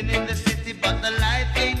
Living in the city, but the life ain't